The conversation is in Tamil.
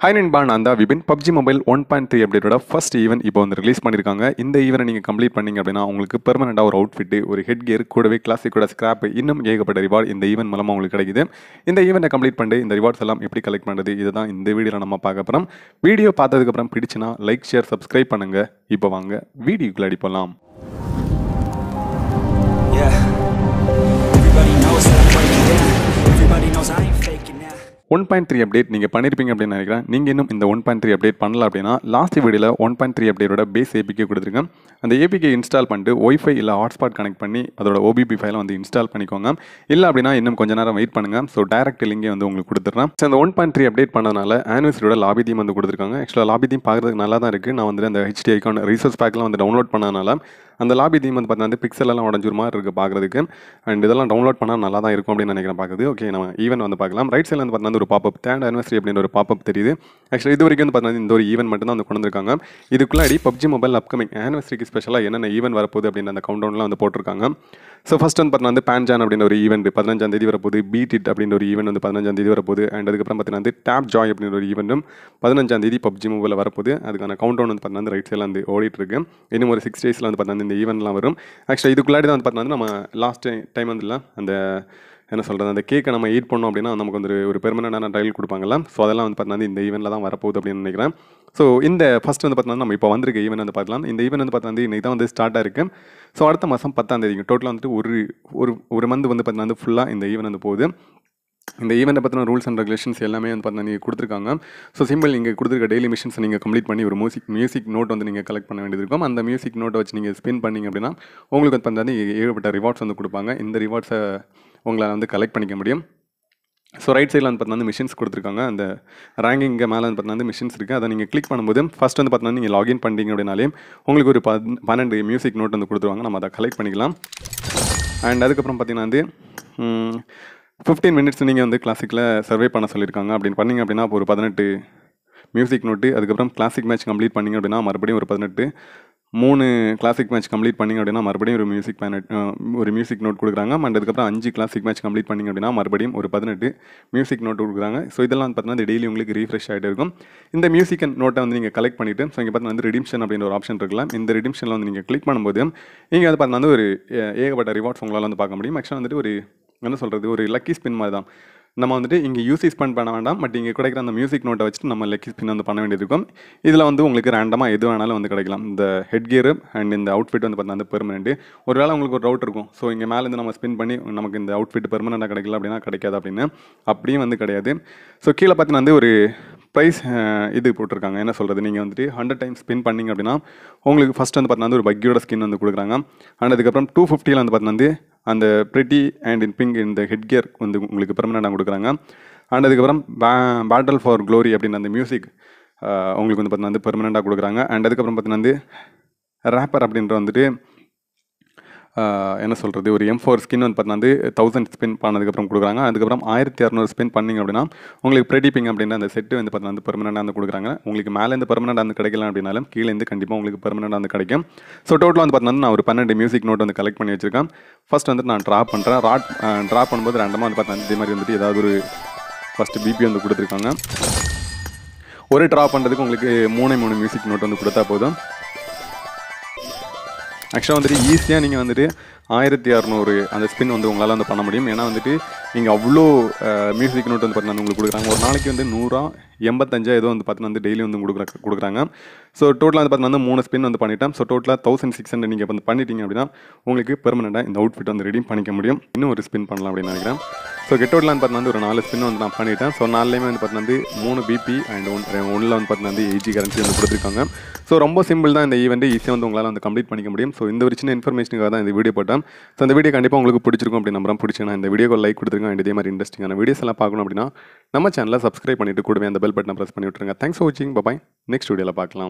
ஹை நண்பா நான் தான் Vipin. PUBG mobile one point three அப்டேட்டோட first event இப்போ வந்து ரிலீஸ் பண்ணியிருக்காங்க இந்த ஈவெண்ட் நீங்கள் கம்ப்ளீட் பண்ணீங்க அப்படின்னா உங்களுக்கு பெர்மனெண்ட்டாக ஒரு அவுட்ஃபிட்டு ஒரு ஹெட் கியர் கூடவே கிளாசிக்கோட ஸ்கிராப் இன்னும் ஏகப்பட்ட ரிவார்டு இந்த ஈவெண்ட் மூலமாக உங்களுக்கு கிடைக்குது. இந்த ஈவெண்ட்டை கம்ப்ளீட் பண்ணிட்டு இந்த ரிவார்ட்ஸ் எல்லாம் எப்படி கலெக்ட் பண்ணுறது இதுதான் இந்த வீடியோவில் நம்ம பார்க்க போகிறோம் வீடியோ பார்த்ததுக்கப்புறம் பிடிச்சுன்னா லைக் ஷேர் சப்ஸ்கிரைப் பண்ணுங்கள் இப்போ வாங்க வீடியோக்குள்ள அடிப்போலாம் ஒன் பாயிண்ட் த்ரீ அப்டேட் நீங்கள் பண்ணியிருப்பீங்க அப்படின்னு நினைக்கிறேன். நீங்கள் இன்னும் இந்த ஒன் பாயிண்ட் த்ரீ அப்டேட் பண்ணல அப்படின்னா லாஸ்ட் வீடியோவில் ஒன் பாயிண்ட் த்ரீ அப்டேட்டோட பேஸ் ஏபிகே கொடுத்துருக்கேன் அந்த ஏபிகே இன்ஸ்டால் பண்ணிட்டு ஒய்ஃபை இல்லை ஹாட்ஸ்பாட் கனெக்ட் பண்ணி அதோட ஓபிபி ஃபைலை வந்து இன்ஸ்டால் பண்ணிக்கோங்க. இல்லை அப்படின்னா இன்னும் கொஞ்ச நேரம் வெயிட் பண்ணுங்கள் ஸோ டேரக்ட் லிங்கே வந்து உங்களுக்கு கொடுத்துட்றேன் ஸோ அந்த ஒன் பாயிண்ட் த்ரீ அப்டேட் பண்ணதுனால ஆனிவர்சரியோட லாபி தீம் வந்து கொடுத்துருக்காங்க. ஆக்சுவலாக லாபி தீம் பார்க்குறதுக்கு நல்லா தான் இருக்குது நான் வந்து அந்த ஹெச்டி ஐக்கான் ரிசோர்ஸ் பேக்லாம் வந்து டவுன்லோட் பண்ணதுனால அந்த லாபி தீம் வந்து பார்த்தீங்கன்னா பிக்சல் எல்லாம் மாதிரி இருக்குது பார்க்குறதுக்கு அண்ட் இதெல்லாம் டவுன்லோட் பண்ணால் நல்லா தான் இருக்கும் அப்படின்னு நினைக்கிறேன் பார்க்குது ஓகே நம்ம ஈவெண்ட் வந்து பார்க்கலாம். ரைட் சைடில் வந்து பார்த்தீங்கன்னா ஒரு பாப்பப் தேர்ட் அனிவர்சரி அப்படின்னு ஒரு பாப்பப் தெரியுது. ஆக்சுவலாக இது வரைக்கும் வந்து பார்த்தீங்கன்னா இந்த ஒரு ஈவெண்ட் மட்டும் தான் வந்து கொண்டு வந்திருக்காங்க இதுக்குள்ளாடி பப்ஜி மொபைல் அப்கமிங் ஆனிவர்சரிக்கு ஸ்பெஷலாக என்னென்ன ஈவெண்ட் வரப்போகுது அப்படின்னு அந்த கவுண்டவுன்லாம் வந்து போட்டிருக்காங்க. ஸோ ஃபஸ்ட் வந்து பார்த்தீங்கன்னா வந்து பேன்ஜான் அப்படின்ற ஒரு ஈவெண்ட் பதினஞ்சாம் தேதி வரப்போகுது. பீட் இட் அப்படின்ற ஒரு ஈவெண்ட் வந்து பதினஞ்சாம் தேதி வரப்போகுது. அண்ட் அதுக்கப்புறம் பார்த்தீங்கன்னா வந்து டேப் ஜாய் அப்படின்ற ஒரு ஈவெண்ட்டும் பதினஞ்சாம் தேதி பப்ஜி மொபைலில் வரப்போகுது. அதுக்கான கவுண்டவுன் வந்து பார்த்தீங்கன்னா ரைட் சைடில் வந்து ஓடிட்டு இருக்கு இன்னும் ஒரு சிக்ஸ் டேஸில் வந்து பார்த்தீங்கன்னா இந்த ஈவெண்ட்லாம் வரும். ஆக்சுவலாக இதுக்குள்ளாடி தான் வந்து பார்த்தீங்கன்னா நம்ம லாஸ்ட் டைம் வந்து இல்லை அந்த என்ன சொல்கிறது அந்த கேக்கை நம்ம ஈட் பண்ணோம் அப்படின்னா நமக்கு வந்து ஒரு பெர்மனண்டான டைல் கொடுப்பாங்கல்ல. ஸோ அதெல்லாம் வந்து பார்த்தீங்கன்னா இந்த ஈவெண்ட்டில் தான் வரப்போகுது அப்படின்னு நினைக்கிறேன். ஸோ இந்த ஃபஸ்ட் வந்து பார்த்தீங்கன்னா நம்ம இப்போ வந்திருக்க ஈவெண்ட் வந்து பார்க்கலாம் இந்த ஈவெண்ட் வந்து பார்த்தீங்கன்னா இன்றைக்கி தான் வந்து ஸ்டார்ட்டாக இருக்குது ஸோ அடுத்த மாதம் பத்தாம் தேதி டோட்டலாக வந்துட்டு ஒரு ஒரு ஒரு மந்த் வந்து பார்த்தீங்கன்னா வந்து ஃபுல்லாக இந்த ஈவெண்ட் வந்து போகுது. இந்த ஈவெண்ட்டை பற்றின ரூல்ஸ் அண்ட் ரெகுலேஷன்ஸ் எல்லாமே வந்து பார்த்தீங்கன்னா நீங்கள் கொடுத்துருக்காங்க. ஸோ சிம்பிள் நீங்கள் கொடுத்துருக்க டெய்லி மிஷன்ஸ் நீங்கள் கம்ப்ளீட் பண்ணி ஒரு மியூசிக் மியூசிக் நோட் வந்து நீங்கள் கலெக்ட் பண்ண வேண்டியது இருக்கும். அந்த மியூசிக் நோட்டை வச்சு நீங்கள் ஸ்பின் பண்ணிங்க அப்படின்னா உங்களுக்கு வந்து பார்த்தீங்கன்னா ஏகப்பட்ட ரிவார்ட்ஸ் வந்து கொடுப்பாங்க. இந்த ரிவார்ட்ஸை உங்களால் வந்து கலெக்ட் பண்ணிக்க முடியும். ஸோ ரைட் சைடில் வந்து பார்த்தீங்கன்னா மிஷின்ஸ் கொடுத்துருக்காங்க. அந்த ரேங்கிங்க மேலே வந்து பார்த்தீங்கன்னா மிஷின்ஸ் இருக்குது அதை நீங்கள் கிளிக் பண்ணும்போது ஃபஸ்ட் வந்து பார்த்தீங்கன்னா நீங்கள் லாகின் பண்ணிட்டீங்க அப்படின்னாலே உங்களுக்கு ஒரு பன்னெண்டு மியூசிக் நோட் வந்து கொடுத்துருவாங்க. நம்ம அதை கலெக்ட் பண்ணிக்கலாம். அண்ட் அதுக்கப்புறம் பார்த்தீங்கன்னா வந்து ஃபிஃப்டீன் மினிட்ஸ் நீங்கள் வந்து கிளாசிக்கில் சர்வே பண்ண சொல்லியிருக்காங்க. அப்படின்னு பண்ணீங்க அப்படின்னா இப்போ ஒரு பதினெட்டு மியூசிக் நோட்டு அதுக்கப்புறம் கிளாசிக் மேட்ச் கம்ப்ளீட் பண்ணீங்க அப்படின்னா மறுபடியும் ஒரு பதினெட்டு மூணு கிளாசிக் மேட்ச் கம்ப்ளீட் பண்ணிங்க அப்படின்னா மறுபடியும் ஒரு மியூசிக் பேனட் ஒரு மியூசிக் நோட் கொடுக்குறாங்க. அண்ட் அதுக்கப்புறம் அஞ்சு கிளாசிக் மேட்ச் கம்ப்ளீட் பண்ணிங்க அப்படின்னா மறுபடியும் ஒரு பதினெட்டு மியூசிக் நோட் கொடுக்குறாங்க. ஸோ இதெல்லாம் வந்து பார்த்தீங்கன்னா டெய்லி உங்களுக்கு ரீஃப்ரெஷ் ஆகிட்டு இருக்கும். இந்த மியூசிக் நோட்டை வந்து நீங்கள் கலெக்ட் பண்ணிவிட்டு ஸோ இங்கே பார்த்தீங்கன்னா வந்து ரிடிம்ஷன் அப்படின்ற ஒரு ஆப்ஷன் இருக்கலாம் இந்த ரிடிம்ஷனில் வந்து நீங்கள் கிளிக் பண்ணும்போது இங்கே வந்து பார்த்தீங்கன்னா வந்து ஒரு ஏ- ஏகப்பட்ட ரிவார்ட்ஸ் உங்களால் வந்து பார்க்க முடியும். ஆக்சுவலாக வந்துட்டு ஒரு என்ன சொல்கிறது ஒரு லக்கி ஸ்பின் மாதிரி தான். நம்ம வந்துட்டு இங்கே யூசி ஸ்பெண்ட் பண்ண வேண்டாம். பட் இங்கே கிடைக்கிற அந்த மியூசிக் நோட்டை வச்சுட்டு நம்ம லெக் ஸ்பின் வந்து பண்ண வேண்டியது இருக்கும் இதில் வந்து உங்களுக்கு ரேண்டமாக எது வேணாலும் வந்து கிடைக்கலாம். இந்த ஹெட் கியர் அண்ட் இந்த அவுட்ஃபிட் வந்து பார்த்தீங்கன்னா வந்து பெர்மனெண்ட் ஒருவேளை உங்களுக்கு ஒரு ரவுட் இருக்கும். ஸோ இங்கே மேலேருந்து நம்ம ஸ்பின் பண்ணி நமக்கு இந்த அவுட்ஃபிட் பெர்மனெண்ட்டாக கிடைக்கல அப்படின்னா கிடைக்காது அப்படின்னு. அப்படியும் வந்து கிடையாது. ஸோ கீழே பார்த்தீங்கன்னா வந்து ஒரு ப்ரைஸ் இது போட்டிருக்காங்க. என்ன சொல்கிறது நீங்கள் வந்துட்டு ஹண்ட்ரட் டைம் ஸ்பின் பண்ணீங்க அப்படின்னா உங்களுக்கு ஃபஸ்ட் வந்து பார்த்தீங்கன்னா வந்து ஒரு பக்கியோட ஸ்கின் வந்து கொடுக்குறாங்க. அண்ட் அதுக்கப்புறம் டூ ஃபிஃப்டியில் வந்து பார்த்தீங்கன்னா வந்து அந்த ப்ரிட்டி அண்ட் இன் பிங்க் இந்த ஹெட் கியர் வந்து உங்களுக்கு பெர்மனெண்ட்டாக கொடுக்குறாங்க. அண்ட் அதுக்கப்புறம் பே பேட்டல் ஃபார் க்ளோரி அப்படின்னு அந்த மியூசிக் உங்களுக்கு வந்து பார்த்தீங்கன்னா வந்து பெர்மனெண்ட்டாக கொடுக்குறாங்க. அண்ட் அதுக்கப்புறம் பார்த்தீங்கன்னா வந்து ரேப்பர் அப்படின்ற வந்துட்டு என்ன சொல்கிறது ஒரு எம் ஃபோர் ஸ்கின் வந்து பார்த்தீங்கன்னா வந்து தௌசண்ட் ஸ்பின் பண்ணதுக்கப்புறம் கொடுக்குறாங்க. அதுக்கப்புறம் ஆயிரத்தி இரநூறு ஸ்பின் பண்ணிங்க அப்படின்னா உங்களுக்கு ப்ரெடிப்பிங் அப்படின்ற அந்த செட்டு வந்து பார்த்தீங்கன்னா வந்து பெர்மனெண்டாக வந்து கொடுக்குறாங்க. உங்களுக்கு மேலேருந்து பெர்மனெண்ட்டாக வந்து கிடைக்கல அப்படின்னாலும் கீழேருந்து கண்டிப்பாக உங்களுக்கு பெர்மனெண்ட்டாக வந்து கிடைக்கும். ஸோ டோட்டலாக வந்து பார்த்தீங்கன்னா நான் ஒரு பன்னெண்டு மியூசிக் நோட் வந்து கலெக்ட் பண்ணி வச்சிருக்கேன். ஃபஸ்ட் வந்து நான் ட்ரா பண்ணுறேன் ராட் ட்ரா பண்ணும்போது ரெண்டமாக வந்து பார்த்தீங்கன்னா இதே மாதிரி வந்துட்டு ஏதாவது ஒரு ஃபஸ்ட்டு பிபி வந்து கொடுத்துருக்காங்க. ஒரு ட்ரா பண்ணுறதுக்கு உங்களுக்கு மூணு மூணு மியூசிக் நோட் வந்து கொடுத்தா போதும். ஆக்சுவலாக வந்துட்டு ஈஸியாக நீங்கள் வந்துட்டு ஆயிரத்தி இரநூறு அந்த ஸ்பின் வந்து உங்களால் வந்து பண்ண முடியும். ஏன்னா வந்துட்டு நீங்கள் அவ்வளோ மியூசிக் நோட் வந்து பார்த்தீங்கன்னா உங்களுக்கு கொடுக்குறாங்க. ஒரு நாளைக்கு வந்து நூறா எண்பத்தஞ்சா ஏதோ வந்து பார்த்தீங்கன்னா வந்து டெய்லி வந்து கொடுக்குற கொடுக்குறாங்க. ஸோ டோட்டலாக வந்து பார்த்தீங்கன்னா மூணு ஸ்பின் வந்து பண்ணிட்டேன். ஸோ டோட்டலாக தௌசண்ட் சிக்ஸ் ஹண்ட்ரட் நீங்கள் வந்து பண்ணிட்டீங்க அப்படின்னா உங்களுக்கு பெர்மனெண்ட்டாக இந்த அவுட்ஃபிட் வந்து ரெடி பண்ணிக்க முடியும். இன்னும் ஒரு ஸ்பின் பண்ணலாம் அப்படின்னு நினைக்கிறேன். ஸோ கெட்டோட்லாம் பார்த்தீங்கன்னா வந்து ஒரு நாலு ஸ்பின் வந்து நான் பண்ணிட்டேன். ஸோ நாலுலேயுமே வந்து பார்த்தீங்கன்னா வந்து மூணு பிபி அண்ட் ஒன் ஒன்றில் வந்து பார்த்தீங்கன்னா வந்து எயிட்டி கரன்சி வந்து கொடுத்துருக்காங்க. ஸோ ரொம்ப சிம்பிள் தான் இந்த ஈவெண்ட்டு ஈஸியாக வந்து உங்களால் வந்து கம்ப்ளீட் பண்ணிக்க முடியும். ஸோ இந்த ஒரு சின்ன இன்ஃபர்மேஷனுக்காக தான் இந்த வீடியோ போட்டேன். ஸோ இந்த வீடியோ கண்டிப்பாக உங்களுக்கு பிடிச்சிருக்கும் அப்படி நம்புறேன். பிடிச்சிங்கன்னா இந்த வீடியோக்கு லைக் கொடுத்துருங்க. அண்ட் இதே மாதிரி இன்ட்ரெஸ்டிங்கான வீடியோஸ் எல்லாம் பார்க்கணும் அப்படின்னா நம்ம சேனலை சப்ஸ்கிரைப் பண்ணிட்டு கூடவே அந்த பெல் பட்டனை ப்ரெஸ் பண்ணி விட்டுருங்க. தேங்க்ஸ் ஃபார் வாட்சிங் பாய் நெக்ஸ்ட் வீடியோவில் பார்க்கலாம்.